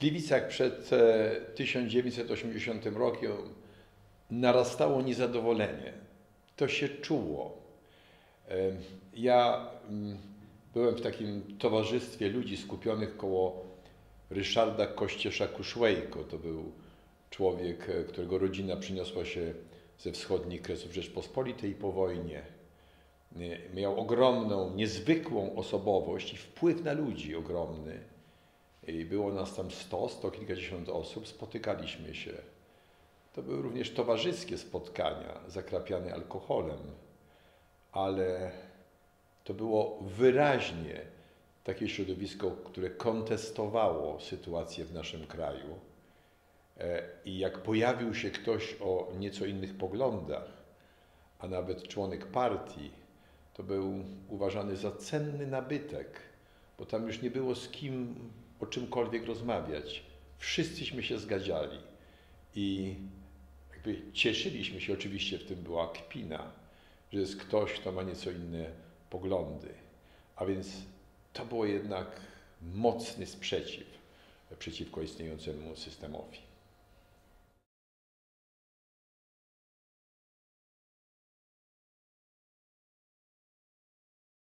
Gliwicach przed e, 1980 rokiem narastało niezadowolenie. To się czuło. E, Ja mm, byłem w takim towarzystwie ludzi skupionych koło Ryszarda Kościesza-Kuszłejko. To był człowiek, e, którego rodzina przyniosła się ze wschodnich kresów Rzeczpospolitej po wojnie. E, Miał ogromną, niezwykłą osobowość i wpływ na ludzi ogromny. I było nas tam sto, sto kilkadziesiąt osób, spotykaliśmy się. To były również towarzyskie spotkania, zakrapiane alkoholem, ale to było wyraźnie takie środowisko, które kontestowało sytuację w naszym kraju. E, I jak pojawił się ktoś o nieco innych poglądach, a nawet członek partii, to był uważany za cenny nabytek, bo tam już nie było z kim o czymkolwiek rozmawiać. Wszyscyśmy się zgadzali i jakby cieszyliśmy się, oczywiście w tym była kpina, że jest ktoś, kto ma nieco inne poglądy. A więc to było jednak mocny sprzeciw przeciwko istniejącemu systemowi.